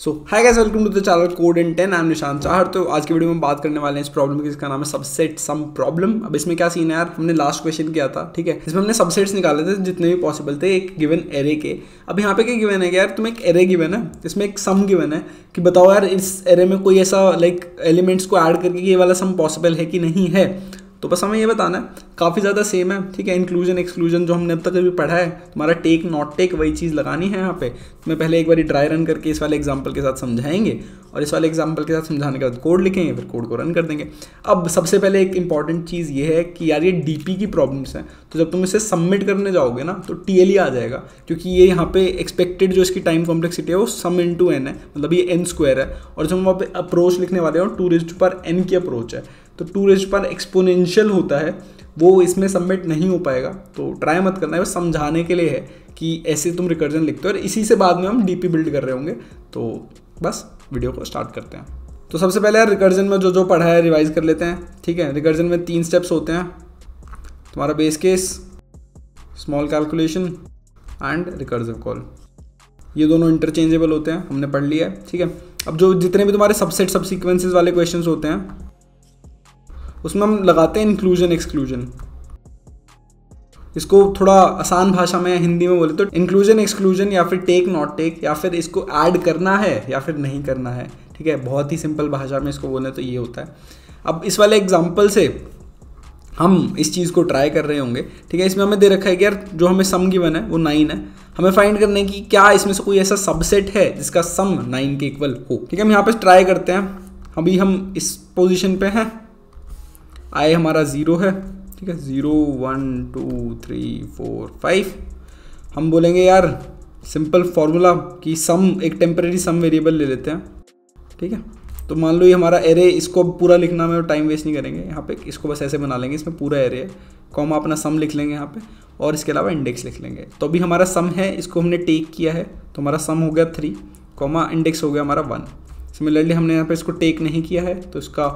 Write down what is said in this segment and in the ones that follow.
So hi guys welcome to the channel code in ten I am Nishant Chahar तो आज की video में बात करने वाले हैं इस प्रॉब्लम की जिसका नाम है सबसेट सम प्रॉब्लम अब इसमें क्या सीन है यार? हमने लास्ट क्वेश्चन किया था ठीक है? इसमें हमने सबसेट्स निकाले थे जितने भी पॉसिबल थे एक गिवन एरे के। अब यहाँ पे क्या गिवन है यार तुम्हें एक एरे गिवन है। इसमें एक सम गिवन है कि बताओ यार इस एरे में कोई ऐसा लाइक like, एलिमेंट्स को ऐड करके ये वाला सम पॉसिबल है कि नहीं है। तो बस हमें ये बताना है, काफ़ी ज़्यादा सेम है, ठीक है? इंक्लूजन एक्सक्लूजन जो हमने अब तक अभी पढ़ा है, तुम्हारा टेक नॉट टेक वही चीज़ लगानी है यहाँ पे। मैं पहले एक बार ड्राई रन करके इस वाले एग्ज़ाम्पल के साथ समझाएँगे और इस वाले एग्ज़ाम्पल के साथ समझाने के बाद कोड लिखेंगे फिर कोड को रन कर देंगे। अब सबसे पहले एक इंपॉर्टेंट चीज़ ये है कि यार ये डीपी की प्रॉब्लम्स हैं तो जब तुम इसे सबमिट करने जाओगे ना तो टी आ जाएगा, क्योंकि ये यहाँ पे एक्सपेक्टेड जो इसकी टाइम कॉम्प्लेक्सिटी है, वो सम इन टू एन है मतलब ये एन स्क्वायर है, और जब हम वहाँ अप्रोच लिखने वाले हैं टूरिस्ट पर एन की अप्रोच है। तो टू रेज पर एक्सपोनेंशियल होता है, वो इसमें सबमिट नहीं हो पाएगा। तो ट्राई मत करना है बस समझाने के लिए है कि ऐसे तुम रिकर्जन लिखते हो और इसी से बाद में हम डीपी बिल्ड कर रहे होंगे। तो बस वीडियो को स्टार्ट करते हैं। तो सबसे पहले यार रिकर्जन में जो जो पढ़ा है रिवाइज कर लेते हैं, ठीक है? रिकर्जन में तीन स्टेप्स होते हैं। तुम्हारा base case small calculation and recursive call ये दोनों इंटरचेंजेबल होते हैं, हमने पढ़ लिया है, ठीक है? अब जो जितने भी तुम्हारे सबसेट सब सीक्वेंसेज वाले क्वेश्चंस होते हैं उसमें हम लगाते हैं इंक्लूजन एक्सक्लूजन इसको थोड़ा आसान भाषा में हिंदी में बोले तो इंक्लूजन एक्सक्लूजन या फिर टेक नॉट टेक या फिर इसको ऐड करना है या फिर नहीं करना है। ठीक है? बहुत ही सिंपल भाषा में इसको बोले तो ये होता है। अब इस वाले एग्ज़ाम्पल से हम इस चीज़ को ट्राई कर रहे होंगे। ठीक है? इसमें हमें दे रखा है कि यार जो हमें सम गिवन है, वो नाइन है। हमें फाइंड करना है कि क्या इसमें से कोई ऐसा सबसेट है जिसका सम नाइन के इक्वल हो? ठीक है? हम यहाँ पर ट्राई करते हैं। अभी हम इस पोजीशन पे हैं। आई हमारा ज़ीरो है, ठीक है? Zero one two three four five हम बोलेंगे यार सिंपल फार्मूला कि सम एक टेम्परेरी सम वेरिएबल ले लेते हैं, ठीक है? तो मान लो ये हमारा एरे इसको पूरा लिखना में टाइम वेस्ट नहीं करेंगे। यहाँ पे इसको बस ऐसे बना लेंगे, इसमें पूरा एरे है। कॉमा अपना सम लिख लेंगे यहाँ पे और इसके अलावा इंडेक्स लिख लेंगे। तो अभी हमारा सम है, इसको हमने टेक किया है तो हमारा सम हो गया थ्री कॉमा इंडेक्स हो गया हमारा वन सिमिलरली हमने यहाँ पे इसको टेक नहीं किया है तो इसका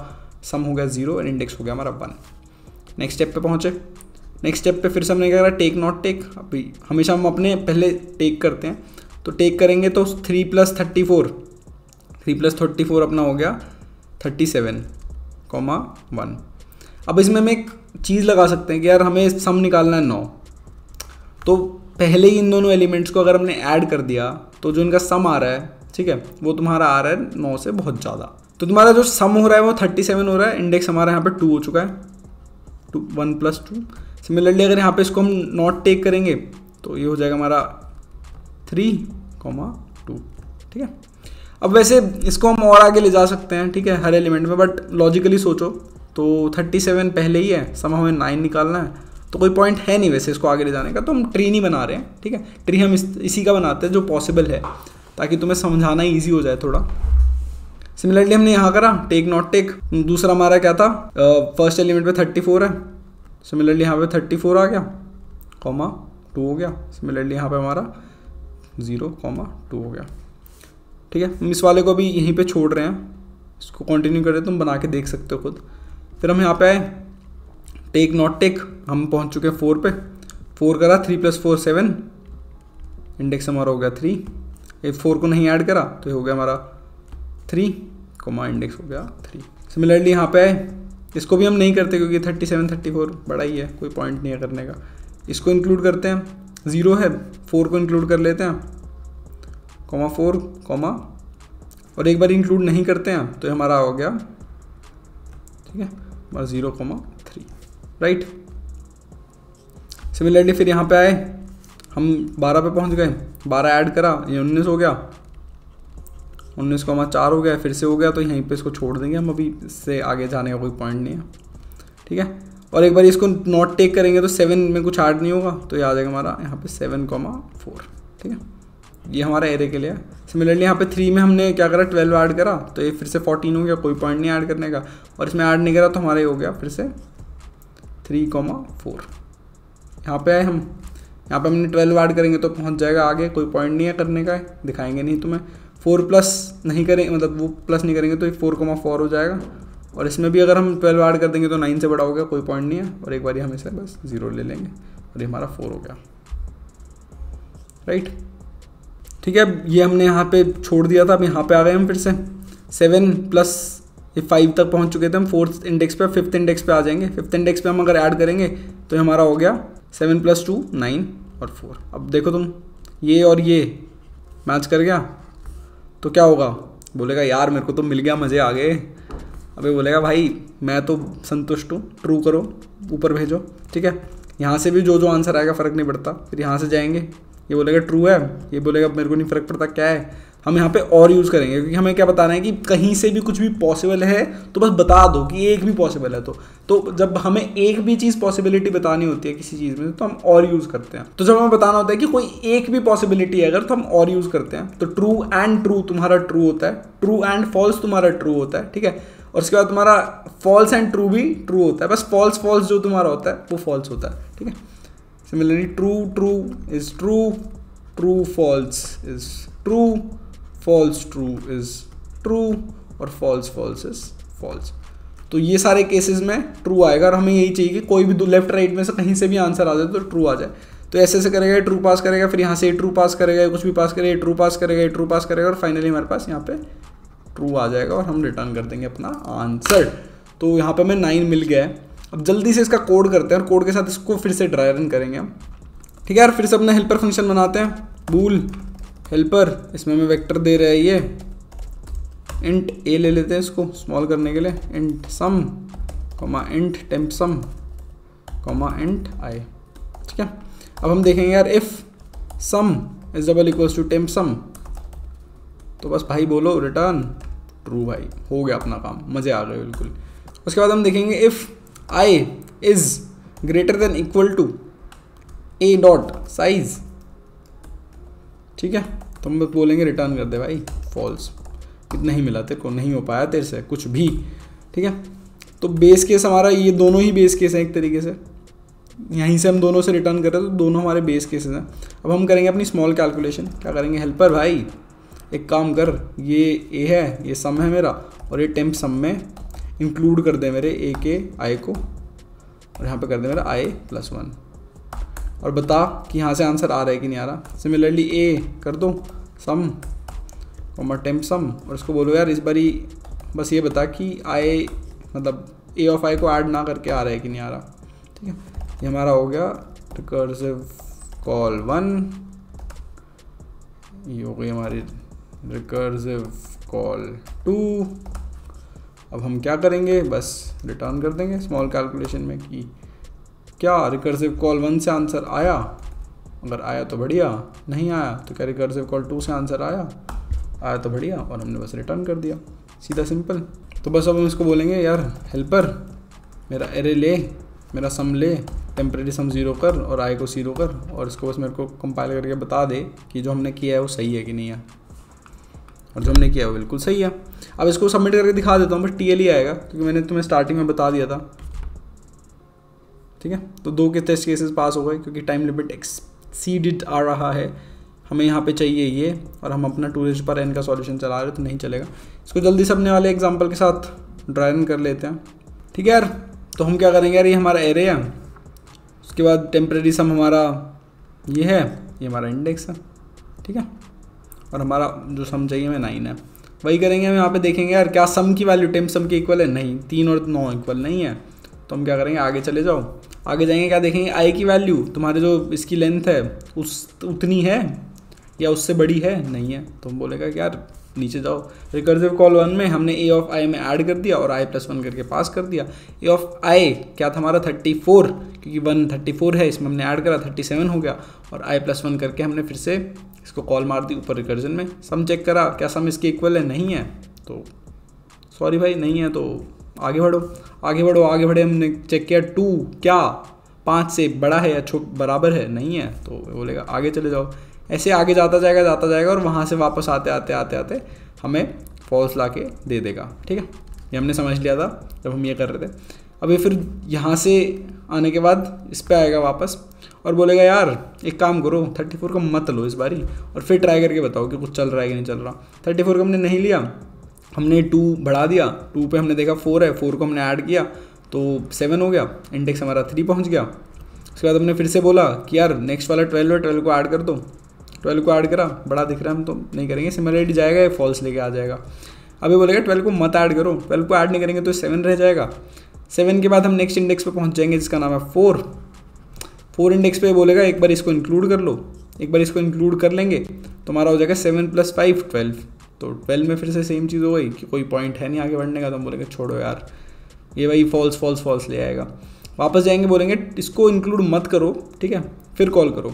सम हो गया ज़ीरो एंड इंडेक्स हो गया हमारा वन नेक्स्ट स्टेप पे पहुँचे। नेक्स्ट स्टेप पे फिर से हमने क्या करा? टेक नॉट टेक अभी हमेशा हम अपने पहले टेक करते हैं। तो टेक करेंगे तो three plus thirty four three plus thirty four अपना हो गया थर्टी सेवन कॉमा वन अब इसमें हम एक चीज़ लगा सकते हैं कि यार हमें सम निकालना है नौ। तो पहले ही इन दोनों एलिमेंट्स को अगर हमने ऐड कर दिया तो जो इनका सम आ रहा है, ठीक है, वो तुम्हारा आ रहा है नौ से बहुत ज़्यादा। तो तुम्हारा जो सम हो रहा है वो थर्टी सेवन हो रहा है इंडेक्स हमारा यहाँ पे टू हो चुका है। Two one plus two similarly अगर यहाँ पे इसको हम नॉट टेक करेंगे तो ये हो जाएगा हमारा थ्री कॉमा टू ठीक है? अब वैसे इसको हम और आगे ले जा सकते हैं ठीक है हर एलिमेंट में बट लॉजिकली सोचो तो थर्टी सेवन पहले ही है सम हमें नाइन निकालना है। तो कोई पॉइंट है नहीं वैसे इसको आगे ले जाने का तो हम ट्री नहीं बना रहे हैं ठीक है? ट्री हम इस, इसी का बनाते हैं जो पॉसिबल है ताकि तुम्हें समझाना ईजी हो जाए थोड़ा। सिमिलरली हमने यहाँ करा टेक नॉट टेक दूसरा हमारा क्या था? फ़र्स्ट एलिमेंट पे थर्टी फोर है. सिमिलरली यहाँ पे थर्टी फोर आ गया. कॉमा टू हो गया. सिमिलरली यहाँ पे हमारा ज़ीरो कॉमा टू हो गया. ठीक है? हम इस वाले को भी यहीं पे छोड़ रहे हैं. इसको कंटिन्यू कर रहे तुम बना के देख सकते हो खुद. फिर हम यहाँ पे आए. टेक नॉट टेक हम पहुँच चुके हैं फोर पे. फोर करा three plus four seven index हमारा हो गया थ्री ये फोर को नहीं ऐड करा तो ये हो गया हमारा थ्री कोमा इंडेक्स हो गया थ्री सिमिलरली यहाँ पे इसको भी हम नहीं करते क्योंकि थर्टी सेवन थर्टी फोर बड़ा ही है, कोई पॉइंट नहीं है करने का. इसको इंक्लूड करते हैं ज़ीरो है फोर को इंक्लूड कर लेते हैं कॉमा फोर कॉमा और एक बार इंक्लूड नहीं करते हैं तो हमारा हो गया, ठीक है, हमारा zero comma three right similarly फिर यहाँ पे आए, हम बारह पे पहुँच गए, बारह ऐड करा, ये उन्नीस हो गया उन्नीस को हमारा चार हो गया, फिर से हो गया तो यहीं पे इसको छोड़ देंगे। हम अभी इससे आगे जाने का कोई पॉइंट नहीं है। ठीक है? और एक बार इसको नॉट टेक करेंगे तो सेवन में कुछ ऐड नहीं होगा। तो ये आ जाएगा हमारा, यहाँ पे सेवन कॉमा फोर ठीक है? ये हमारा एरे के लिए सिमिलरली यहाँ पे थ्री में हमने क्या करा? ट्वेल्व ऐड करा। तो ये फिर से फोर्टीन हो गया, कोई पॉइंट नहीं ऐड करने का। और इसमें ऐड नहीं करा तो हमारा ये हो गया फिर से थ्री कॉमा फोर यहाँ पे आए हम। यहाँ पे हमने ट्वेल्व ऐड करेंगे तो पहुँच जाएगा आगे, कोई पॉइंट नहीं है करने का। है दिखाएँगे नहीं तुम्हें। फोर प्लस नहीं करें मतलब वो प्लस नहीं करेंगे तो फोर कोमा फोर हो जाएगा। और इसमें भी अगर हम ट्वेल्व ऐड कर देंगे तो नाइन से बड़ा हो गया, कोई पॉइंट नहीं है। और एक बार हम इसे बस ज़ीरो ले लेंगे और ये हमारा फोर हो गया। राइट? ठीक है, ये हमने यहाँ पे छोड़ दिया था, अब यहाँ पे आ गए हम फिर से। सेवन प्लस ये फाइव तक पहुँच चुके थे हम, फोर्थ इंडेक्स पे, फिफ्थ इंडेक्स पे आ जाएँगे। फिफ्थ इंडेक्स पे हम अगर ऐड करेंगे तो हमारा हो गया सेवन प्लस टू, नाइन और फोर। अब देखो तुम, ये और ये मैच कर गया। तो क्या होगा? बोलेगा, यार, मेरे को तो मिल गया मज़े आ गए अबे बोलेगा, भाई, मैं तो संतुष्ट हूँ। ट्रू करो, ऊपर भेजो, ठीक है? यहाँ से भी जो जो आंसर आएगा, फ़र्क नहीं पड़ता। फिर यहाँ से जाएँगे। ये बोलेगा ट्रू है। ये बोलेगा, मेरे को नहीं फ़र्क पड़ता क्या है? हम यहाँ पे और यूज़ करेंगे, क्योंकि हमें क्या बताना है कि कहीं से भी कुछ भी पॉसिबल है तो बस बता दो कि एक भी पॉसिबल है तो। तो जब हमें एक भी चीज़ पॉसिबिलिटी बतानी होती है किसी चीज़ में तो हम और यूज़ करते हैं। तो जब हमें बताना होता है कि कोई एक भी पॉसिबिलिटी है अगर तो हम और यूज़ करते हैं। तो ट्रू एंड ट्रू तुम्हारा ट्रू होता है ट्रू एंड फॉल्स तुम्हारा ट्रू होता है, ठीक है? और उसके बाद तुम्हारा फॉल्स एंड ट्रू भी ट्रू होता है। बस फॉल्स फॉल्स जो तुम्हारा होता है, वो फॉल्स होता है, ठीक है? Similarly true true is true true false is true false true is true और फॉल्स फॉल्स इज़ फॉल्स तो ये सारे केसेस में ट्रू आएगा और हमें यही चाहिए कि कोई भी लेफ़्ट राइट में से कहीं से भी आंसर आ जाए तो ट्रू आ जाए। तो ऐसे ऐसे करेगा ट्रू पास करेगा, फिर यहाँ से ट्रू पास करेगा, कुछ भी पास करेगा ट्रू पास करेगा ट्रू पास करेगा और फाइनली हमारे पास यहाँ पे ट्रू आ जाएगा और हम रिटर्न कर देंगे अपना आंसर तो यहाँ पे हमें नाइन मिल गया है। अब जल्दी से इसका कोड करते हैं और कोड के साथ इसको फिर से ड्राई रन करेंगे हम। ठीक है यार, फिर से अपना हेल्पर फ़ंक्शन बनाते हैं। बूल हेल्पर इसमें हमें वेक्टर दे रहा है ये। इंट ए ले लेते हैं इसको स्मॉल करने के लिए। Int sum comma int temp sum comma int i ठीक है? अब हम देखेंगे यार if sum is double equals to temp sum तो बस भाई बोलो रिटर्न ट्रू भाई, हो गया अपना काम, मज़े आ गए बिल्कुल। उसके बाद हम देखेंगे if i is greater than equal to a dot size ठीक है? तो हम बोलेंगे रिटर्न कर दे भाई फॉल्स इतना ही मिला तेरे को, नहीं हो पाया तेरे से कुछ भी, ठीक है? तो बेस केस हमारा, ये दोनों ही बेस केस हैं एक तरीके से। यहीं से हम दोनों से रिटर्न कर रहे हैं तो दोनों हमारे बेस केसेस हैं। अब हम करेंगे अपनी स्मॉल कैलकुलेशन क्या करेंगे? हेल्पर भाई, एक काम कर, ये ए है, ये सम है मेरा, और ये टेम्प सम में इंक्लूड कर दे मेरे ए के आई को, और यहाँ पे कर दे मेरा आई प्लस वन और बता कि यहाँ से आंसर आ रहा है कि नहीं आ रहा। सिमिलरली ए कर दो सम और टेम्प सम और इसको बोलो यार, इस बारी बस ये बता कि आई मतलब ए ऑफ़ आई को ऐड ना करके आ रहा है कि नहीं आ रहा। ठीक है? ये हमारा हो गया रिकर्सिव कॉल वन ये हो गई हमारी रिकर्सिव कॉल टू अब हम क्या करेंगे? बस रिटर्न कर देंगे स्मॉल कैलकुलेशन में कि क्या? रिकर्सिव कॉल वन से आंसर आया? अगर आया तो बढ़िया, नहीं आया तो क्या रिकर्सिव कॉल टू से आंसर आया? आया तो बढ़िया, और हमने बस रिटर्न कर दिया। सीधा सिंपल। तो बस अब हम इसको बोलेंगे, यार, हेल्पर, मेरा एरे ले, मेरा सम ले, टेम्प्रेरी सम ज़ीरो कर, और आई को ज़ीरो कर, और इसको बस मेरे को कंपाइल करके बता दे कि जो हमने किया है वो सही है कि नहीं है। और जो हमने किया है वो बिल्कुल सही है। अब इसको सबमिट करके दिखा देता हूँ, बस टी एल ही आएगा, क्योंकि मैंने तुम्हें स्टार्टिंग में बता दिया था। ठीक है? तो दो के टेस्ट केसेस पास हो गए क्योंकि टाइम लिमिट एक्सीडिड आ रहा है। हमें यहाँ पे चाहिए ये और हम अपना टूरिस्ट पर एन का सॉल्यूशन चला रहे तो नहीं चलेगा। इसको जल्दी से अपने वाले एग्ज़ाम्पल के साथ ड्राइन कर लेते हैं। ठीक है यार? तो हम क्या करेंगे यार? ये हमारा एरे है। उसके बाद टेम्प्रेरी सम हमारा ये है, ये हमारा इंडेक्स है। ठीक है? और हमारा जो सम चाहिए हमें नाइन है। वही करेंगे हम यहाँ पे, देखेंगे यार क्या सम की वैल्यू टेम सम की इक्वल है? नहीं, तीन और नौ इक्वल नहीं है। तो हम क्या करेंगे? आगे चले जाओ। आगे जाएँगे, क्या देखेंगे? आई की वैल्यू तुम्हारे जो इसकी लेंथ है, उस, उतनी है या उससे बड़ी है? नहीं है। तो हम बोलेगा कि यार, नीचे जाओ। रिकर्सिव कॉल वन में हमने ए ऑफ़ आई में ऐड कर दिया और आई प्लस वन करके पास कर दिया। ए ऑफ़ आई क्या था हमारा? थर्टी फोर क्योंकि वन थर्टी फोर है, इसमें हमने ऐड करा थर्टी सेवन हो गया और आई प्लस वन करके हमने फिर से इसको कॉल मार दी ऊपर रिकर्जन में। सम चेक करा, क्या सम इसके इक्वल है? नहीं है। तो सॉरी भाई, नहीं है तो आगे बढ़ो आगे बढ़ो, आगे बढ़े हमने चेक किया टू क्या? पाँच से बड़ा है या छोट बराबर है? नहीं है तो बोलेगा, आगे चले जाओ। ऐसे आगे जाता जाएगा जाता जाएगा और वहाँ से वापस आते आते आते आते हमें फॉल्स ला के दे देगा, ठीक है? ये हमने समझ लिया था जब हम ये कर रहे थे। अभी फिर यहाँ से आने के बाद इस पर आएगा वापस और बोलेगा, यार, एक काम करो थर्टी फोर का मत लो इस बारी और फिर ट्राई करके बताओ कि कुछ चल रहा है कि नहीं चल रहा। थर्टी फोर का हमने नहीं लिया। हमने टू बढ़ा दिया टू पे हमने देखा फोर है फोर को हमने ऐड किया तो सेवन हो गया इंडेक्स हमारा थ्री पहुँच गया। उसके बाद हमने फिर से बोला कि यार नेक्स्ट वाला ट्वेल्व है ट्वेल्व को ऐड कर दो। ट्वेल्व को ऐड करा, बड़ा दिख रहा है, हम तो नहीं करेंगे सिमिलरिटी जाएगा ये फॉल्स लेके आ जाएगा। अभी बोलेगा ट्वेल्व को मत ऐड करो ट्वेल्व को ऐड नहीं करेंगे तो सेवन रह जाएगा। सेवन के बाद हम नेक्स्ट इंडेक्स पे पहुँच जाएँगे जिसका नाम है फोर फोर इंडेक्स पे बोलेगा, एक बार इसको इंक्लूड कर लो, एक बार इसको इंक्लूड कर लेंगे तो हमारा हो जाएगा सेवन प्लस फाइव ट्वेल्व तो ट्वेल्व में फिर से सेम चीज़ हो गई कि कोई पॉइंट है नहीं आगे बढ़ने का तो हम बोलेंगे, छोड़ो यार, ये भाई फॉल्स फॉल्स फॉल्स ले आएगा. वापस जाएँगे, बोलेंगे, इसको इंक्लूड मत करो, ठीक है? फिर कॉल करो.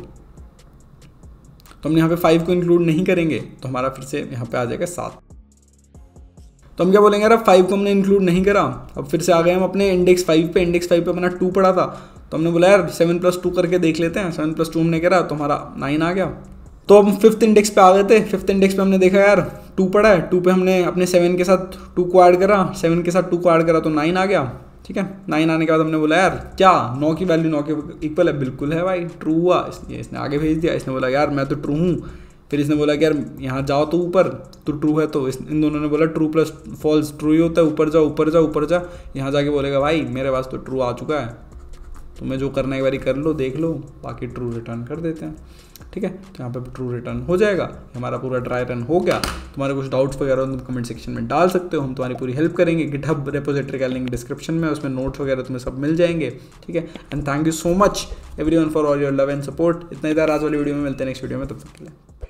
तो हम यहाँ पे फाइव को इंक्लूड नहीं करेंगे तो हमारा फिर से यहाँ पे आ जाएगा सात। तो हम क्या बोलेंगे यार फाइव को हमने इंक्लूड नहीं करा, अब फिर से आ गए हम अपने इंडेक्स फाइव पे इंडेक्स फाइव पे अपना टू पड़ा था। तो हमने बोला, यार सेवन प्लस टू करके देख लेते हैं सेवन प्लस टू हमने करा तो हमारा नाइन आ गया। तो हम फिफ्थ इंडेक्स पे आ गए थे। फिफ्थ इंडेक्स पे हमने देखा, यार टू पड़ा है। टू पे हमने अपने सेवन के साथ टू को ऐड करा। सेवन के साथ टू को ऐड करा तो नाइन आ गया। ठीक है? नाइन आने के बाद हमने बोला, यार, क्या? नौ की वैल्यू नौ के इक्वल है? बिल्कुल है भाई ट्रू हुआ। इसने इसने आगे भेज दिया। इसने बोला, यार, मैं तो ट्रू हूँ। फिर इसने बोला कि, यार, यहाँ जाओ तो ऊपर तो ट्रू है तो इस, इन दोनों ने बोला ट्रू प्लस फॉल्स ट्रू ही होता है। ऊपर जाओ ऊपर जाओ, ऊपर जा। यहाँ जाके बोलेगा, भाई, मेरे पास तो ट्रू आ चुका है। तुम्हें जो करना एक बारी कर लो, देख लो, बाकी ट्रू रिटर्न कर देते हैं। ठीक है? तो यहाँ पे ट्रू रिटर्न हो जाएगा। हमारा पूरा ड्राई रन हो गया। तुम्हारे कुछ डाउट्स वगैरह हो तो कमेंट सेक्शन में डाल सकते हो। हम तुम्हारी पूरी हेल्प करेंगे। गिटहब रेपोजिटरी का लिंक डिस्क्रिप्शन में उसमें नोट्स वगैरह तुम्हें सब मिल जाएँगे। ठीक है? And thank you so much every for all your love and support इतना था आज वाली वीडियो में। मिलते हैं नेक्स्ट वीडियो में। तब तक के लिए।